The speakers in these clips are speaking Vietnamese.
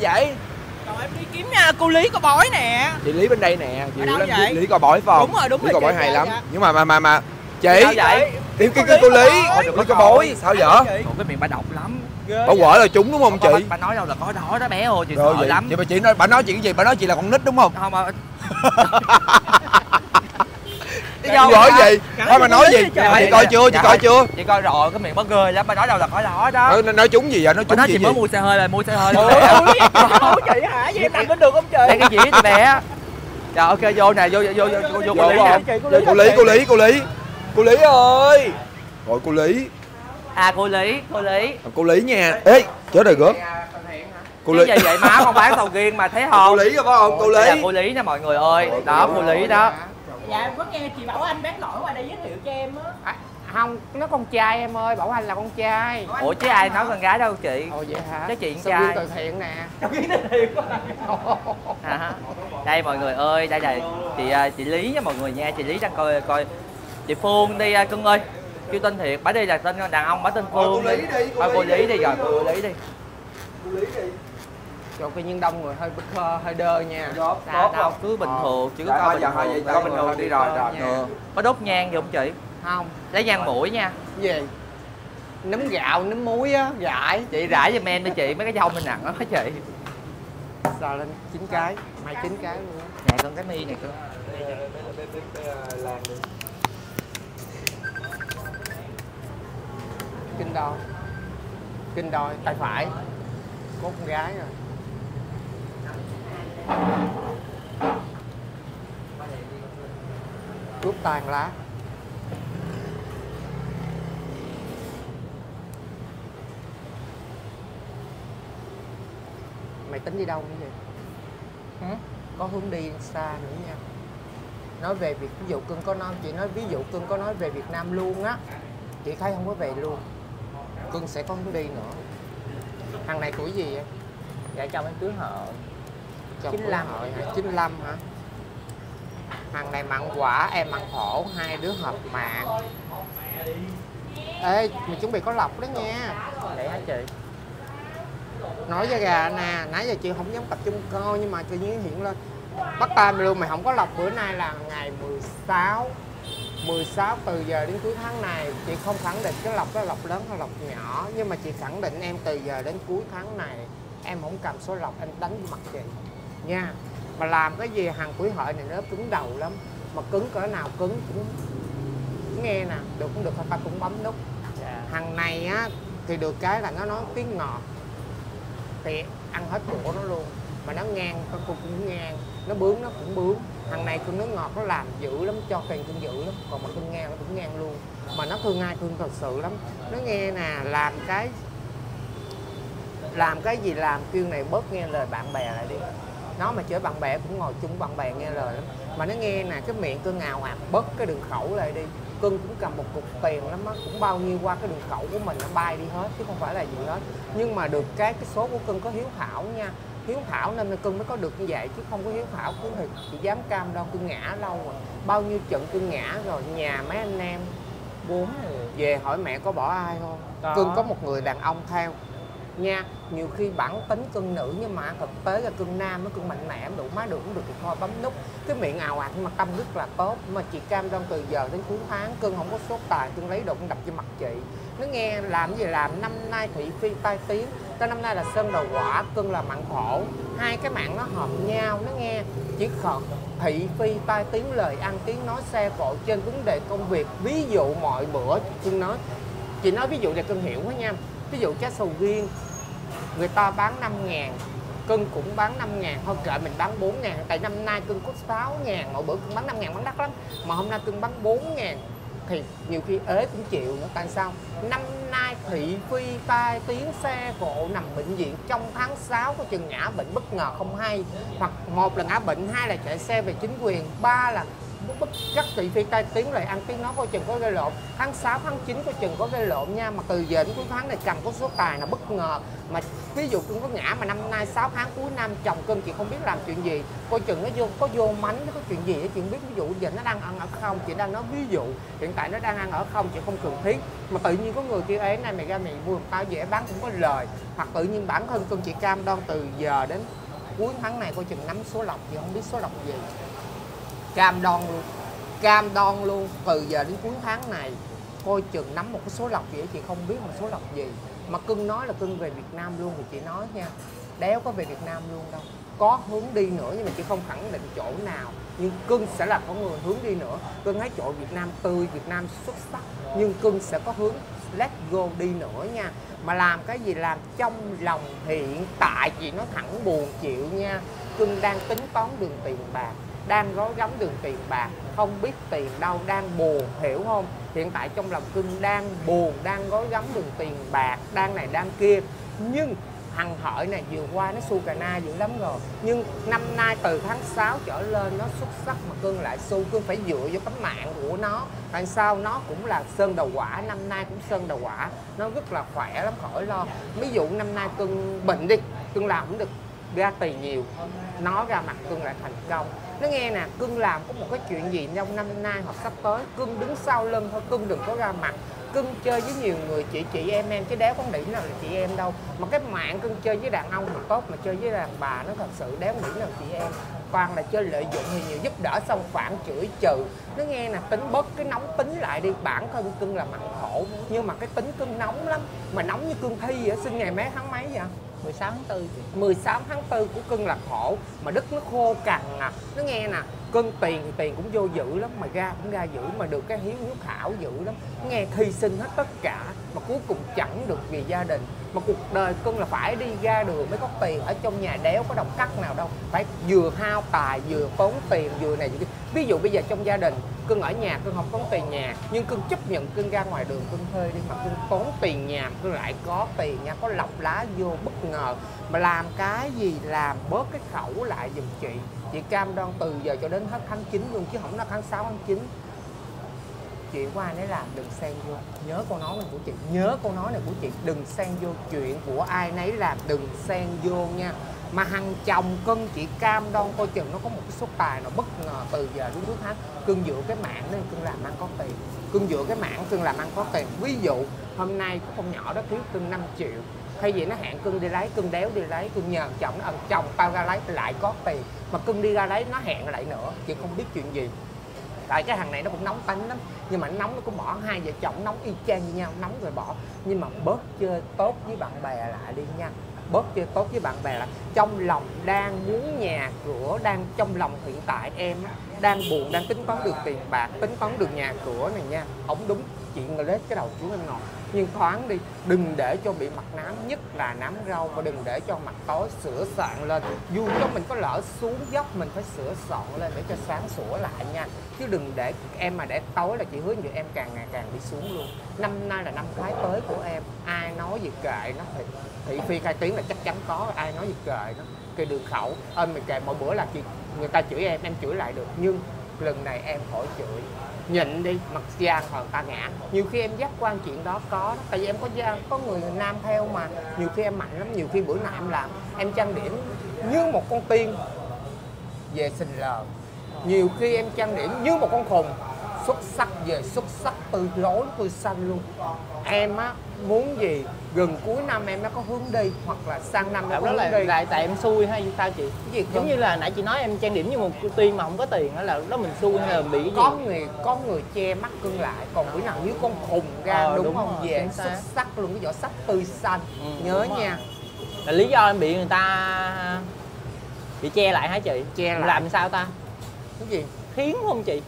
vậy Rồi em đi kiếm nha, cô Lý có bói nè chị lý bên đây nè chị lý, vậy? lý, lý coi bói phải không Đúng rồi, đúng lý rồi, coi bói chị, hay dạ, lắm dạ. nhưng mà mà mà mà chị Sao vậy? tìm cái cái cô lý lý coi bói sao vậy. Ủa, cái miệng bà độc lắm Ghê bà vậy? quở là chúng đúng không chị bà nói đâu là có đó đó bé ơi chị rồi sợ vậy lắm chị bà chị nói bà nói chuyện cái gì bà nói chị là con nít đúng không không mà Hả? gì thôi mà nói cô Lý gì trời. chị coi chưa? Chị Dạ. coi chưa? Chị coi rồi cái miệng bà ghê lắm bà nói đâu là có đó đó. Nói, nói chúng gì vậy? Nói chúng nói gì mới mua xe hơi là mua xe hơi. Cô chị hả? Vậy em nằm bên đường không chị? đây cái gì chị bé? Trời ok vô nè vô vô vô vô, vô, vô, Vô cô Lý nè Chị, cô Lý cô lý cô lý cô lý. Cô ơi. Gọi cô lý. À cô Lý cô Lý. Cô lý nha. Ê chết rồi gớm. Cô lý. vậy? Má không bán sầu riêng mà thấy cô không? Lý rồi phải không? Cô lý. Cô Lý nè mọi người ơi. Đó cô Lý đó Dạ em có nghe chị Bảo Anh bác lỗi qua đây giới thiệu cho em á. À, không nó con trai em ơi bảo anh là con trai. Ủa chứ ai nói con gái đâu chị? Ồ vậy hả? Cái chuyện trai. từ thiện nè? À, đây mọi người ơi đây là chị à, chị Lý nha mọi người nha. Chị Lý đang coi coi. Chị Phương đi à, cưng ơi. Kêu tên thiệt bà đi là tên đàn ông bà tên Phương cô Lý đi, cô Thôi cô Lý đi. đi rồi cô Lý đi. Cô lý đi cho cái nhiên đông người hơi bức hơi, hơi đơ nha. Sao đâu cứ bình thường chỉ có Dạ, coi thôi, bình dạ, thường. coi bình thường đi rồi, rồi. có đốt nhang gì không chị? Không. Lấy nhang mũi nha. Gì? Nấm gạo nấm muối á gãi chị rải giùm em đi chị mấy cái dâu mình nặng lắm á chị. Sờ lên chín cái. Mai chín cái luôn á. Nè con cái mi này cơ kinh đôi. Kinh đôi tay phải. Có con gái rồi cướp tàn lá. Mày tính đi đâu nữa vậy? Hả? có hướng đi xa nữa nha. Nói về việc ví dụ cưng có nói, chị nói ví dụ cưng có nói về Việt Nam luôn á. Chị thấy không có về luôn. Cưng sẽ có hướng đi nữa. Thằng này tuổi gì vậy? Dạ chồng em cưới hợp. Chồng 95. của Hội hả? 95 hả? Thằng này mặn quả em mặn thổ hai đứa hợp mạng. Ê mình chuẩn bị có lọc đó nha. Để hả chị? Nói với gà nè nãy giờ chị không dám tập trung coi nhưng mà tự nhiên hiện lên. Bắt tay mày luôn mày không có lọc bữa nay là ngày 16 16 từ giờ đến cuối tháng này. Chị không khẳng định cái lọc đó lọc lớn hay lọc nhỏ nhưng mà chị khẳng định em từ giờ đến cuối tháng này em không cầm số lọc em đánh mặt chị nha. Mà làm cái gì hàng quỷ hợi này nó cứng đầu lắm. Mà cứng cỡ nào cứng cũng nghe nè được cũng được ta cũng bấm nút. Dạ. Hàng này á thì được cái là nó nói tiếng ngọt. Thì ăn hết của nó luôn. Mà nó ngang con cô cũng ngang. Nó bướng nó cũng bướng. Hàng này cưng nó ngọt nó làm dữ lắm cho tiền cưng dữ lắm. Còn mà cưng ngang nó cũng ngang luôn. Mà nó thương ai thương thật sự lắm. Nó nghe nè làm cái làm cái gì làm kêu này bớt nghe lời bạn bè lại đi nó mà chửi bạn bè cũng ngồi chung bạn bè nghe lời lắm. Mà nó nghe nè cái miệng cưng ào ạt bớt cái đường khẩu lại đi. Cưng cũng cầm một cục tiền lắm á cũng bao nhiêu qua cái đường khẩu của mình nó bay đi hết chứ không phải là gì hết. Nhưng mà được cái cái số của cưng có hiếu thảo nha. Hiếu thảo nên là cưng mới có được như vậy chứ không có hiếu thảo cưng thì chị dám cam đâu cưng ngã lâu rồi. Bao nhiêu trận cưng ngã rồi nhà mấy anh em bốn về hỏi mẹ có bỏ ai không? Cưng có một người đàn ông theo nha. Nhiều khi bản tính cưng nữ nhưng mà thực tế là cưng nam nó cưng mạnh mẽ, đủ má được cũng được thì thôi, bấm nút. Cái miệng ào ạt nhưng mà tâm rất là tốt. Mà chị cam đoan từ giờ đến cuối tháng cưng không có sốt tài, cưng lấy đồ cũng đập cho mặt chị. Nó nghe làm gì làm, năm nay thị phi tai tiếng. Tới năm nay là sơn đầu quả, cưng là mặn khổ. Hai cái mạng nó hợp nhau, nó nghe chỉ khờ thị phi tai tiếng, lời ăn tiếng nói xe cộ trên vấn đề công việc. Ví dụ mọi bữa cưng nói, chị nói ví dụ để cưng hiểu quá nha. Ví dụ trái sầu riêng người ta bán 5 ngàn, cưng cũng bán 5 ngàn, thôi kệ mình bán 4 ngàn, tại năm nay cưng có 6 ngàn, mỗi bữa cưng bán 5 ngàn bán đắt lắm. Mà hôm nay cưng bán 4 ngàn, thì nhiều khi ế cũng chịu nữa, tại sao? Năm nay thị phi tai tiếng xe cộ nằm bệnh viện, trong tháng 6 có chừng ngã bệnh bất ngờ không hay. Hoặc một là ngã bệnh, hai là chạy xe về chính quyền, ba là bất chắc thị phi tai tiếng lại ăn tiếng nói coi chừng có gây lộn. Tháng 6 tháng 9 coi chừng có gây lộn nha, mà từ giờ đến cuối tháng này cầm có số tài là bất ngờ. Mà ví dụ cưng có ngã, mà năm nay 6 tháng cuối năm, chồng cơm chị không biết làm chuyện gì. Coi chừng nó vô, có vô mánh, nó có chuyện gì chị không biết. Ví dụ giờ nó đang ăn ở không, chị đang nói ví dụ. Hiện tại nó đang ăn ở không, chị không cần thiết. Mà tự nhiên có người kia ấy này mày ra mày mua tao dễ bán cũng có lời. Hoặc tự nhiên bản thân cưng chị cam đoan từ giờ đến cuối tháng này coi chừng nắm số lọc thì không biết số lọc gì cam đoan luôn. Cam đoan luôn. Từ giờ đến cuối tháng này, coi chừng nắm một cái số lọc vậy chị không biết một số lọc gì. Mà cưng nói là cưng về Việt Nam luôn thì chị nói nha, đéo có về Việt Nam luôn đâu. Có hướng đi nữa nhưng mà chị không khẳng định chỗ nào. Nhưng cưng sẽ là có người hướng đi nữa. Cưng thấy chỗ Việt Nam tươi, Việt Nam xuất sắc. Nhưng cưng sẽ có hướng let go đi nữa nha. Mà làm cái gì làm trong lòng hiện tại chị nói thẳng buồn chịu nha. Cưng đang tính toán đường tiền bạc đang gói gắm đường tiền bạc, không biết tiền đâu, đang buồn, hiểu không? Hiện tại trong lòng cưng đang buồn, đang gói gắm đường tiền bạc, đang này, đang kia. Nhưng thằng hợi này, vừa qua nó su cà na dữ lắm rồi. Nhưng năm nay từ tháng 6 trở lên nó xuất sắc mà cưng lại su cưng phải dựa vô tấm mạng của nó. Tại sao? Nó cũng là sơn đầu quả, năm nay cũng sơn đầu quả. Nó rất là khỏe lắm, khỏi lo. Ví dụ năm nay cưng bệnh đi cưng làm cũng được ra tiền nhiều nó ra mặt cưng lại thành công. Nó nghe nè cưng làm có một cái chuyện gì trong năm nay hoặc sắp tới cưng đứng sau lưng thôi cưng đừng có ra mặt. Cưng chơi với nhiều người chị chị em em, chứ đéo có nghĩ nào là chị em đâu. Mà cái mạng cưng chơi với đàn ông mà tốt mà chơi với đàn bà, nó thật sự đéo nghĩ nào chị em. Toàn là chơi lợi dụng thì nhiều giúp đỡ xong phản chửi trừ nó nghe nè, tính bớt cái nóng tính lại đi. Bản thân cưng là mặn khổ nhưng mà cái tính cưng nóng lắm. Mà nóng như cưng thi vậy sinh ngày mấy tháng mấy vậy? 16 tháng 4 16 tháng 4 của cưng là khổ, mà đất nó khô cằn à. Nó nghe nè, cưng tiền thì tiền cũng vô dữ lắm, mà ra cũng ra dữ, mà được cái hiếu hiếu khảo dữ lắm. Nghe hy sinh hết tất cả, mà cuối cùng chẳng được vì gia đình. Mà cuộc đời cưng là phải đi ra đường mới có tiền, ở trong nhà đéo có đồng cắt nào đâu phải vừa hao tài, vừa tốn tiền, vừa này, vừa kia. Ví dụ bây giờ trong gia đình, cưng ở nhà, cưng không tốn tiền nhà, nhưng cưng chấp nhận cưng ra ngoài đường cưng thuê đi, mà cưng tốn tiền nhà cưng lại có tiền nha, có lọc lá vô bất ngờ. Mà làm cái gì làm, bớt cái khẩu lại giùm chị. Chị cam đoan từ giờ cho đến hết tháng 9 luôn, chứ không là tháng 6 tháng 9 chuyện của ai nấy làm đừng xen vô. Nhớ câu nói này của chị, nhớ câu nói này của chị. Đừng xen vô chuyện của ai nấy làm đừng xen vô nha mà hàng chồng cân chị cam đoan coi chừng nó có một cái số tài nào bất ngờ từ giờ đến cuối tháng cưng dựa cái mạng nên cưng làm ăn có tiền. Cưng dựa cái mạng cưng làm ăn có tiền. Ví dụ, hôm nay có con nhỏ đó thiếu cưng 5 triệu. Thay vì nó hẹn cưng đi lấy, cưng đéo đi lấy, cưng nhờ chồng nó ẩn chồng tao ra lấy lại có tiền. Mà cưng đi ra lấy, nó hẹn lại nữa. Chị không biết chuyện gì. Tại cái hàng này nó cũng nóng tính lắm. Nhưng mà nó nóng, nó cũng bỏ hai vợ chồng nóng y chang như nhau, nóng rồi bỏ. Nhưng mà bớt chơi tốt với bạn bè lại đi nha bớt chơi tốt với bạn bè là trong lòng đang muốn nhà cửa, đang trong lòng hiện tại em đang buồn, đang tính toán được tiền bạc, tính toán được nhà cửa này nha. Không đúng chuyện người lết, cái đầu xuống em ngồi nhưng thoáng đi, đừng để cho bị mặt nám, nhất là nám rau, và đừng để cho mặt tối sửa soạn lên. Dù cho mình có lỡ xuống dốc, mình phải sửa soạn lên để cho sáng sủa lại nha. Chứ đừng để em mà để tối là chị hứa như em càng ngày càng đi xuống luôn. Năm nay là năm thái tới của em, ai nói gì kệ nó. Thì thị phi khai tiếng là chắc chắn có, ai nói gì kệ nó. Cái đường khẩu ơi mình kệ, mỗi bữa là chị, người ta chửi em em chửi lại được. Nhưng lần này em khỏi chửi nhịn đi mặt gian hoặc ta ngã. Nhiều khi em giác quan chuyện đó có đó. tại vì em có gian có người nam theo mà. Nhiều khi em mạnh lắm, nhiều khi bữa nào em làm, em trang điểm như một con tiên về sình lờ nhiều khi em trang điểm như một con khùng xuất sắc về xuất sắc từ lối từ xanh luôn. Em á muốn gì gần cuối năm em nó có hướng đi hoặc là sang năm nó có hướng là đi. lại tại em xui hay sao chị? Cái gì giống như là nãy chị nói em trang điểm như một tiên mà không có tiền đó là đó mình xui hay là bị cái gì? Có người có người che mắt cưng lại còn bữa nào như con khùng ra Ờ, đúng, đúng không? rồi, về chính xác. xuất sắc luôn cái vỏ sắc tươi xanh. Ừ, nhớ đúng rồi. nha. Là lý do em bị người ta bị che lại hả chị? Che lại. làm sao ta? Cái gì? Khiến không chị?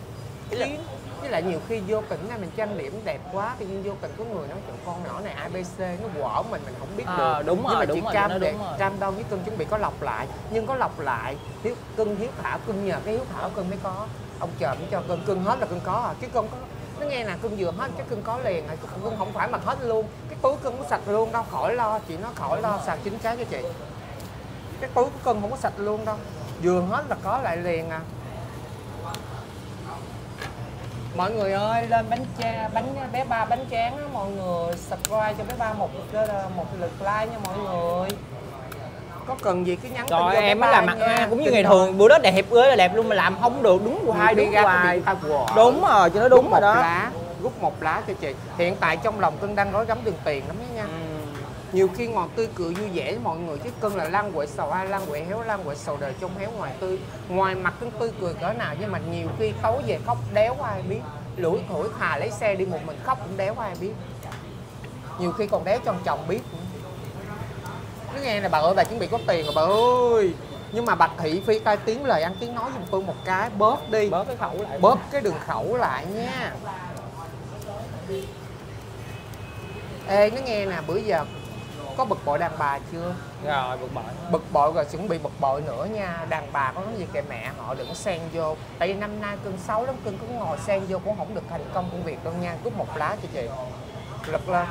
Ý là- Khiến. Với lại nhiều khi vô tình này mình trang điểm đẹp quá tự nhiên vô tình có người nói chuyện con nhỏ này abc nó quở mình mình không biết À, được. đúng nhưng rồi, mà đúng chị rồi, cam nó để rồi. cam đoan với cưng chuẩn bị có lọc lại. Nhưng có lọc lại hiếu cưng hiếu thảo cưng nhờ cái hiếu thảo cưng mới có. Ông chờ mới cho cưng cưng hết là cưng có à chứ cưng có nó nghe nè cưng vừa hết cái cưng có liền à cưng không phải mà hết luôn. Cái túi cưng có sạch luôn đâu khỏi lo chị nó khỏi lo sạc chính xác cho chị? Cái túi của cưng không có sạch luôn đâu vừa hết là có lại liền à mọi người ơi lên bánh cha bánh bé ba bánh tráng á mọi người subscribe cho bé ba một một lượt like nha mọi người. Có cần gì cứ nhắn tin vô bé em mới làm mặt nha. cũng như Tin ngày thường bữa đó đẹp ơi là đẹp luôn mà làm không được đúng hoài Đi đúng hoài. đúng rồi cho nó đúng một rồi đó. lá rút một lá cho chị. Hiện tại trong lòng cưng đang rối rắm đường tiền lắm đó nha. Ừ. nhiều khi ngọt tươi cười vui vẻ với mọi người chứ cưng là lan quệ sầu ai lan quệ héo lan quệ sầu đời trong héo ngoài tươi ngoài mặt cưng tươi cười cỡ nào. Nhưng mà nhiều khi tối về khóc đéo ai biết lủi thủi thà lấy xe đi một mình khóc cũng đéo ai biết. Nhiều khi còn đéo cho chồng biết nó nghe nè bà ơi bà chuẩn bị có tiền rồi bà ơi. Nhưng mà bạch thị phi tai tiếng lời ăn tiếng nói giùm tôi một cái bóp đi. Bớt cái khẩu lại. Bóp cái đường khẩu lại nha. Ê nó nghe nè bữa giờ có bực bội đàn bà chưa? Rồi bực bội. Bực bội rồi chuẩn bị bực bội nữa nha. Đàn bà có nói gì kệ mẹ họ đừng xen vô. Tại vì năm nay cưng xấu lắm cưng cứ ngồi xen vô cũng không được thành công công việc đâu nha. Cút một lá cho chị. Lật lên.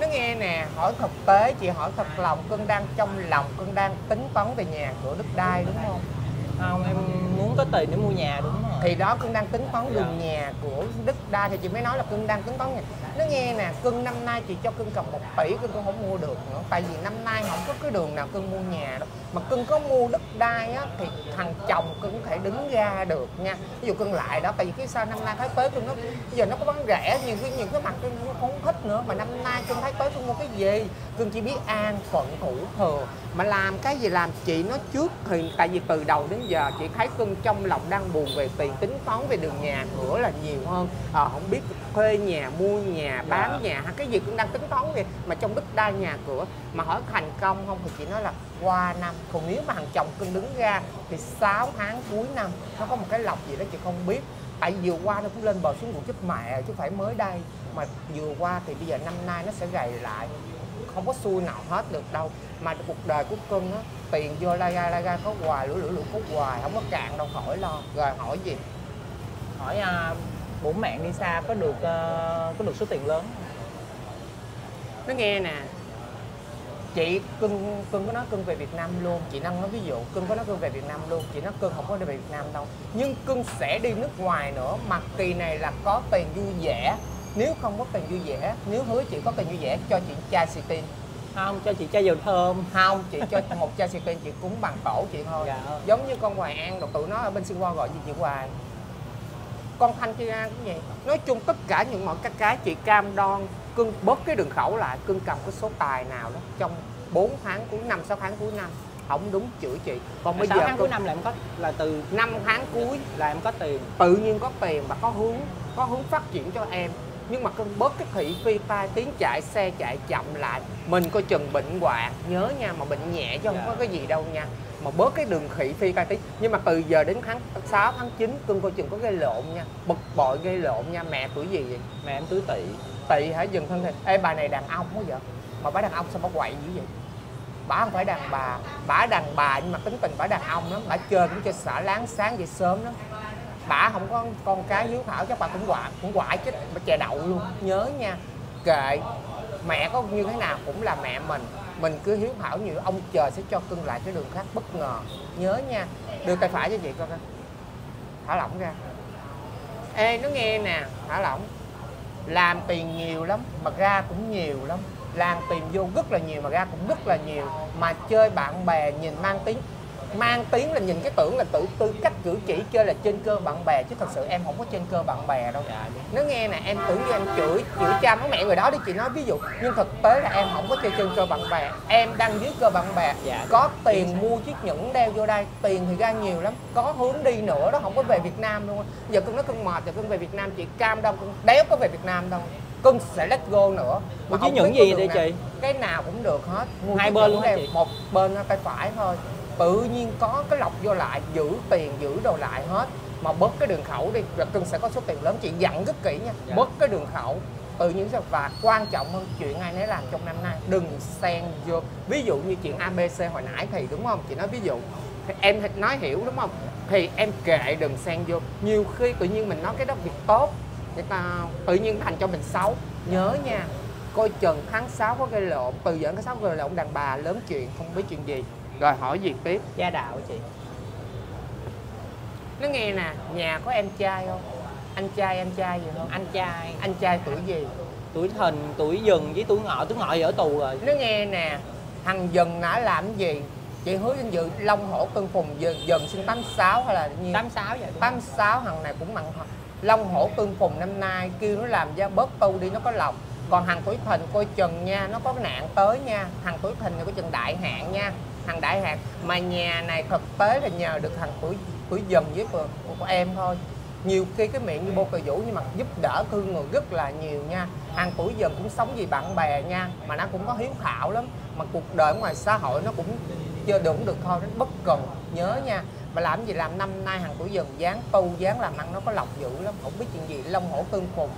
Nó nghe nè hỏi thực tế chị hỏi thật lòng. Cưng đang trong lòng cưng đang tính toán về nhà cửa đất đai đúng không? Không em muốn có tiền để mua nhà đúng rồi thì đó, cưng đang tính toán đường nhà của đất đai thì chị mới nói là cưng đang tính toán nhà. Nó nghe nè, cưng năm nay chị cho cưng cầm một tỷ, cưng cũng không mua được nữa. Tại vì năm nay không có cái đường nào cưng mua nhà đâu. Mà cưng có mua đất đai á, thì thằng chồng cưng có thể đứng ra được nha. Ví dụ cưng lại đó, tại vì cái sao năm nay thái tới cưng nó bây giờ nó có bán rẻ, nhiều cái nhiều cái mặt cưng không thích nữa. Mà năm nay cưng thấy tới cưng mua cái gì? Cưng chỉ biết an phận thủ thừa mà làm cái gì làm chị nói trước thì tại vì từ đầu đến giờ chị thấy cưng trong lòng đang buồn về tiền tính toán về đường nhà cửa là nhiều hơn. À, không biết thuê nhà mua nhà bán nhà hay cái gì cũng đang tính toán về mà trong đất đai nhà cửa mà hỏi thành công không thì chị nói là qua năm. Còn nếu mà thằng chồng cưng đứng ra thì 6 tháng cuối năm nó có một cái lọc gì đó chị không biết. Tại vì vừa qua nó cũng lên bờ xuống ruộng chết mẹ chứ phải mới đây. Mà vừa qua thì bây giờ năm nay nó sẽ gầy lại không có xui nào hết được đâu. Mà cuộc đời của cưng á tiền vô la ga la ga có hoài lũ lũ lũ có hoài không có cạn đâu khỏi lo. Rồi hỏi gì? Hỏi à, bố mẹ đi xa có được ờ, có được số tiền lớn nó nghe nè. Chị cưng cưng có nói cưng về Việt Nam luôn. Chị năng nói ví dụ cưng có nói cưng về Việt Nam luôn. Chị nói cưng không có đi về Việt Nam đâu. Nhưng cưng sẽ đi nước ngoài nữa. Mà kỳ này là có tiền vui vẻ nếu không có tiền vui vẻ nếu hứa chị có tiền vui vẻ cho chị chai xì tin không cho chị chai dầu thơm. Không chị cho một chai xì tin chị cúng bằng tổ chị thôi. Dạ. giống như con Hoài An rồi tụi nó ở bên Singapore gọi gì chị Hoài con Thanh Chi An cũng vậy. Nói chung tất cả những mọi cái cái chị cam đoan cưng bớt cái đường khẩu lại cưng cầm cái số tài nào đó trong 4 tháng cuối năm 6 tháng cuối năm không đúng chửi chị. Còn bây giờ tháng cuối năm là em có là từ 5 tháng cuối là em có tiền. tự nhiên có tiền và có hướng có hướng phát triển cho em nhưng mà cưng bớt cái thị phi tai tiếng chạy xe chạy chậm lại. Mình coi chừng bệnh hoạn. Nhớ nha mà bệnh nhẹ chứ không Dạ. có cái gì đâu nha. Mà bớt cái đường thị phi tai tiếng. Nhưng mà từ giờ đến tháng 6 tháng 9 cưng coi chừng có gây lộn nha. Bực bội gây lộn nha. Mẹ tuổi gì vậy? Mẹ em tứ tỷ tỵ hả? Dừng thân thì ê bà này đàn ông quá vậy. Mà bà đàn ông sao bà quậy dữ vậy? Bà không phải đàn bà. Bà đàn bà nhưng mà tính tình bà đàn ông lắm. Bà chơi cũng chơi xả láng sáng dậy sớm lắm bà không có con cái hiếu thảo, chắc bà cũng quả cũng quả chết, bà chè đậu luôn. Nhớ nha. Kệ. Mẹ có như thế nào cũng là mẹ mình. Mình cứ hiếu thảo như ông trời sẽ cho cưng lại cái đường khác bất ngờ. Nhớ nha. Đưa tay phải cho chị coi coi. Thả lỏng ra. Ê, nó nghe nè. Thả lỏng. Làm tiền nhiều lắm, mà ra cũng nhiều lắm. Làm tiền vô rất là nhiều, mà ra cũng rất là nhiều. Mà chơi bạn bè nhìn mang tiếng mang tiếng là nhìn cái tưởng là tự tư cách cử chỉ chơi là trên cơ bạn bè chứ thật sự em không có trên cơ bạn bè đâu. Dạ đúng nó nghe nè em tưởng như em chửi chửi cha má mẹ người đó đi chị nói ví dụ nhưng thực tế là em không có chơi trên cơ bạn bè. Em đang dưới cơ bạn bè. Dạ. có tiền mua chiếc nhẫn đeo vô đây tiền thì ra nhiều lắm. Có hướng đi nữa đó không có về Việt Nam luôn. Giờ cưng nói cưng mệt giờ cưng về Việt Nam chị cam đâu cưng đéo có về Việt Nam đâu. Cưng sẽ let go nữa. Ủa, Mà chứ không nhẫn gì đây nào. chị? cái nào cũng được hết. Mua Hai chiếc bên luôn hả đeo, chị? một bên tay phải thôi tự nhiên có cái lọc vô lại giữ tiền giữ đồ lại hết. Mà bớt cái đường khẩu đi rồi cưng sẽ có số tiền lớn chị dặn rất kỹ nha. Dạ. bớt cái đường khẩu tự nhiên sẽ và quan trọng hơn chuyện ai nấy làm trong năm nay. Đừng xen vô. Ví dụ như chuyện abc hồi nãy thì đúng không? Chị nói ví dụ thì em nói hiểu đúng không? Thì em kệ đừng xen vô. Nhiều khi tự nhiên mình nói cái đó việc tốt người ta tự nhiên thành cho mình xấu. Nhớ nha coi chừng tháng 6 có gây lộn từ đến tháng 6 gây lộn đàn bà lớn chuyện không biết chuyện gì rồi hỏi gì tiếp? Gia đạo chị. Nó nghe nè nhà có em trai không? Anh trai anh trai gì không? Anh trai. Anh trai tuổi gì? Tuổi thìn tuổi dần với tuổi ngọ tuổi ngọ thì ở tù rồi. Nó nghe nè thằng dần nã làm cái gì? Chị hứa danh dự long hổ cân phùng dần, dần sinh 86 hay là nhiêu? 86 vậy 86 thằng này cũng mặn thật long hổ tương phùng năm nay kêu nó làm ra bớt tu đi nó có lòng. Còn thằng tuổi thìn coi chừng nha nó có nạn tới nha. Thằng tuổi thìn này có chừng đại hạn nha thằng đại hạt mà nhà này thực tế là nhờ được thằng tuổi tuổi dần với của, của, của em thôi. Nhiều khi cái miệng như bô cờ vũ nhưng mà giúp đỡ thương người rất là nhiều nha. Thằng tuổi dần cũng sống vì bạn bè nha mà nó cũng có hiếu thảo lắm. Mà cuộc đời ngoài xã hội nó cũng chưa đúng được thôi nó bất cần. Nhớ nha mà làm gì làm năm nay hàng tuổi dần dán tu dán làm ăn nó có lộc dữ lắm. Không biết chuyện gì long hổ tương phùng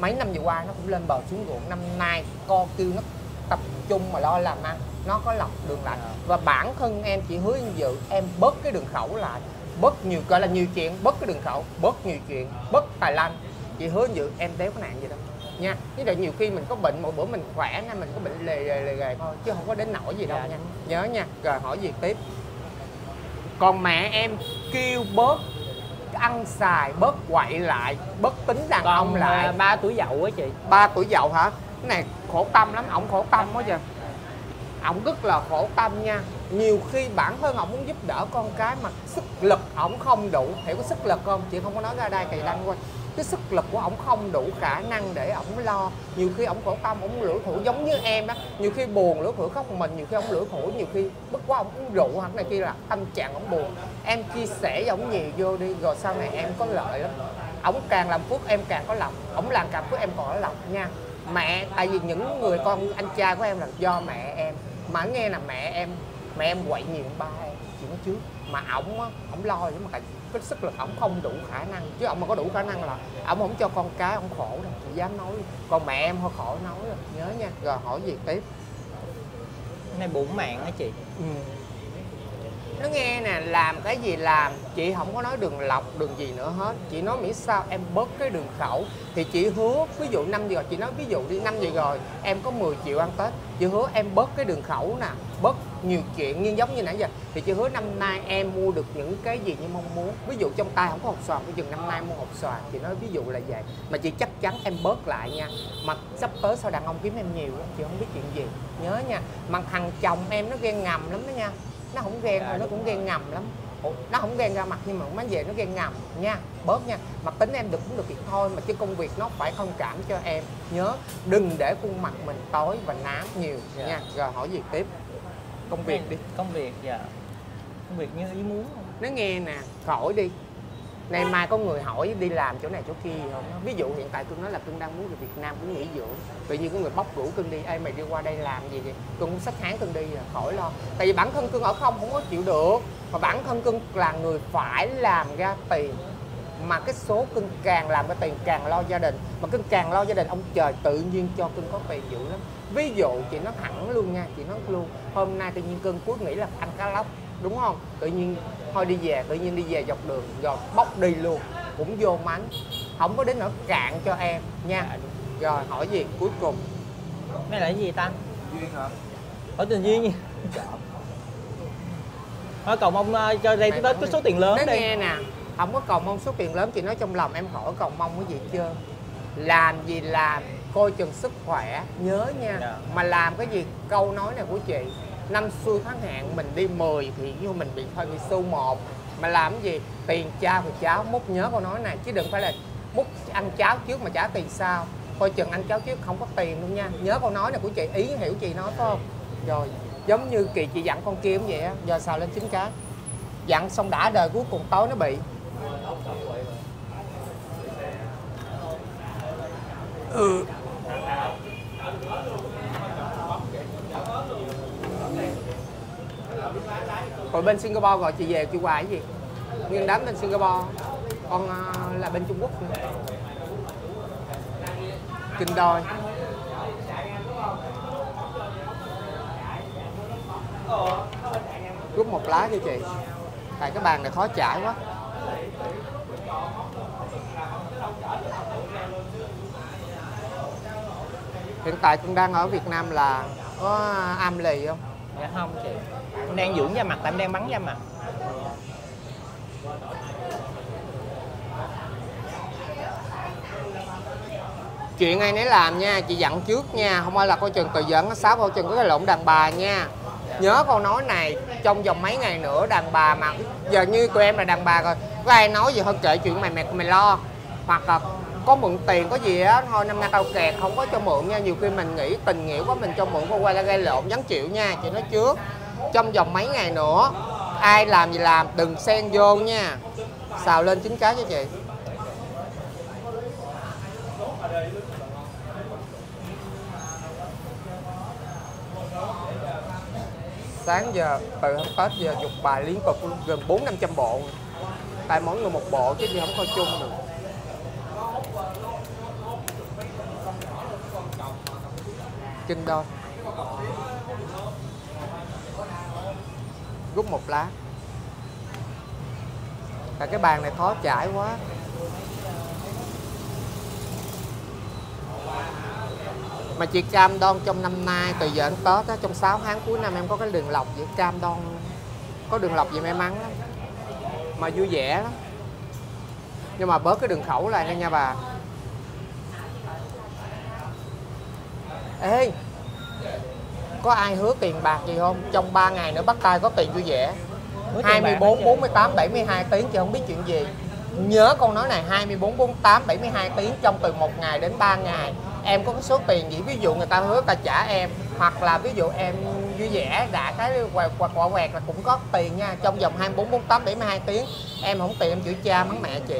mấy năm vừa qua nó cũng lên bờ xuống ruộng năm nay con kêu nó tập trung mà lo làm ăn nó có lọc đường lại và bản thân em chỉ hứa anh dự em bớt cái đường khẩu lại. Bớt nhiều gọi là nhiều chuyện bớt cái đường khẩu bớt nhiều chuyện bớt tài lanh. Chị hứa anh dự em đéo có nạn gì đâu nha chứ là nhiều khi mình có bệnh một bữa mình khỏe nên mình có bệnh lề lề lề lề thôi chứ không có đến nỗi gì đâu Dạ. nha nhớ nha rồi hỏi gì tiếp? Còn mẹ em kêu bớt ăn xài bớt quậy lại bớt tính đàn còn ông lại. à, ba tuổi dậu á chị. Ba tuổi dậu hả? Cái này khổ tâm lắm ổng khổ tâm quá trời ổng rất là khổ tâm nha. Nhiều khi bản thân ổng muốn giúp đỡ con cái mà sức lực ổng không đủ. Hiểu có sức lực không? Chị không có nói ra đây kỳ đăng qua. Cái sức lực của ổng không đủ khả năng để ổng lo. Nhiều khi ổng khổ tâm, ổng lưỡi khổ giống như em đó nhiều khi buồn lưỡi khổ khóc một mình. Nhiều khi ổng lưỡi khổ nhiều khi bất quá, ổng uống rượu hoặc này kia là tâm trạng ổng buồn. Em chia sẻ với ổng nhiều vô đi, rồi sau này em có lợi lắm. Ổng càng làm phước, em càng có lòng. Ổng làm càng phước, em còn có lòng nha. Mẹ, tại vì những người con anh trai của em là do mẹ em mà nghe là mẹ em mẹ em quậy nhiều ba em chị nói trước mà ổng á ổng lo nhưng mà cái, sức lực ổng không đủ khả năng. Chứ ổng mà có đủ khả năng là ổng không cho con cái ổng khổ đâu chị dám nói. Còn mẹ em hơi khổ nói rồi nhớ nha. Rồi hỏi gì tiếp? Này bụng mạng á chị. Ừ nó nghe nè làm cái gì làm chị không có nói đường lọc đường gì nữa hết. Chị nói miễn sao em bớt cái đường khẩu. Thì chị hứa ví dụ năm giờ rồi chị nói ví dụ đi năm giờ rồi em có 10 triệu ăn tết. Chị hứa em bớt cái đường khẩu nè bớt nhiều chuyện nhưng giống như nãy giờ thì chị hứa năm nay em mua được những cái gì như mong muốn. Ví dụ trong tay không có hộp xoàn cái chừng năm nay mua hộp xoàn chị nói ví dụ là vậy. Mà chị chắc chắn em bớt lại nha. Mà sắp tới sao đàn ông kiếm em nhiều á, chị không biết chuyện gì. Nhớ nha mà thằng chồng em nó ghen ngầm lắm đó nha nó không ghen thôi nó cũng ghen ngầm lắm. Ủa, nó không ghen ra mặt nhưng mà má về nó ghen ngầm nha bớt nha. Mặt tính em được cũng được việc thôi mà chứ công việc nó phải thông cảm cho em. Nhớ đừng để khuôn mặt mình tối và nám nhiều Dạ. nha. Rồi hỏi gì tiếp? Công việc đi. công việc dạ. Công việc như ý muốn. Nó nghe nè khỏi đi nay mai có người hỏi đi làm chỗ này chỗ kia gì không? Ví dụ hiện tại cưng nói là cưng đang muốn về Việt Nam, muốn nghỉ dưỡng. Tự nhiên có người bóc rủ cưng đi, ê, mày đi qua đây làm gì vậy? Cưng muốn sách tháng cưng đi rồi khỏi lo. Tại vì bản thân cưng ở không không có chịu được. Mà bản thân cưng là người phải làm ra tiền. Mà cái số cưng càng làm ra tiền, càng lo gia đình. Mà cưng càng lo gia đình, ông trời tự nhiên cho cưng có tiền dữ lắm. Ví dụ, chị nói thẳng luôn nha, chị nói luôn, hôm nay tự nhiên cưng cuối nghĩ là ăn cá lóc. Đúng không? Tự nhiên thôi đi về tự nhiên đi về dọc đường rồi bóc đi luôn cũng vô mánh không có đến nỗi cạn cho em nha. Rồi hỏi gì? Cuối cùng. Này là cái gì ta? Duyên hả? Hỏi tình duyên thôi cầu mong ờ, cho đây tới cái số tiền lớn đi. nghe nè không có cầu mong số tiền lớn chị nói trong lòng em khỏi cầu mong cái gì chưa? Làm gì làm coi chừng sức khỏe nhớ nha. Dạ. mà làm cái gì câu nói này của chị năm xuôi tháng hạn mình đi 10 thì như mình bị hơi bị xu một. Mà làm cái gì? Tiền cha thì cháu, múc nhớ câu nói này, chứ đừng phải là múc ăn cháo trước mà trả tiền sau. Coi chừng ăn cháo trước không có tiền luôn nha. Nhớ câu nói này của chị, ý hiểu chị nói, phải không? Rồi, giống như kỳ chị dặn con kia cũng vậy á, giờ xào lên chín cá dặn xong đã đời cuối cùng tối nó bị. Ừ. Rồi bên Singapore gọi chị về, chị quà cái gì? Nguyên đám bên Singapore Con à, là bên Trung Quốc nữa. Kinh đôi Rút một lá cho chị Tại cái bàn này khó chải quá Hiện tại con đang ở Việt Nam là có am lì không? Dạ không chị. Em đang dưỡng da mặt tại em đang bắn da mặt. Chuyện ai nấy làm nha, chị dặn trước nha. Không phải là coi chừng từ dẫn sáu coi chừng có cái lộn đàn bà nha. Nhớ câu nói này, trong vòng mấy ngày nữa đàn bà mà, giờ như tụi em là đàn bà rồi. Có ai nói gì thôi kệ chuyện mày mày mày lo. Hoặc là có mượn tiền có gì á thôi năm nay tao kẹt không có cho mượn nha. Nhiều khi mình nghĩ tình nghĩa quá mình cho mượn qua quay ra gây lộn nhắn chịu nha. Chị nói trước trong vòng mấy ngày nữa ai làm gì làm đừng xen vô nha. Xào lên chín cái cho chị. Sáng giờ từ hôm Tết giờ dục bài liên tục luôn, gần bốn năm trăm bộ. Tại mỗi người một bộ chứ gì không coi chung được chân đôi. Rút một lá. Tại cái bàn này khó chải quá. Mà chị cam đoan trong năm nay từ giờ đến Tết á, trong 6 tháng cuối năm em có cái đường lọc vậy cam đoan có đường lọc gì may mắn lắm mà vui vẻ lắm. Nhưng mà bớt cái đường khẩu lại nha nha bà. Ê có ai hứa tiền bạc gì không? Trong 3 ngày nữa bắt tay có tiền vui vẻ Hứa tiền bạc 24, hả chị? 48, 72 tiếng chị không biết chuyện gì. Nhớ câu nói này 24, 48, 72 tiếng trong từ một ngày đến 3 ngày. Em có cái số tiền gì? Ví dụ người ta hứa ta trả em Hoặc là ví dụ em vui vẻ đã cái quạt quạt quạt quẹt là cũng có tiền nha. Trong vòng 24, 48, 72 tiếng Em không tiền em chửi cha mắng mẹ chị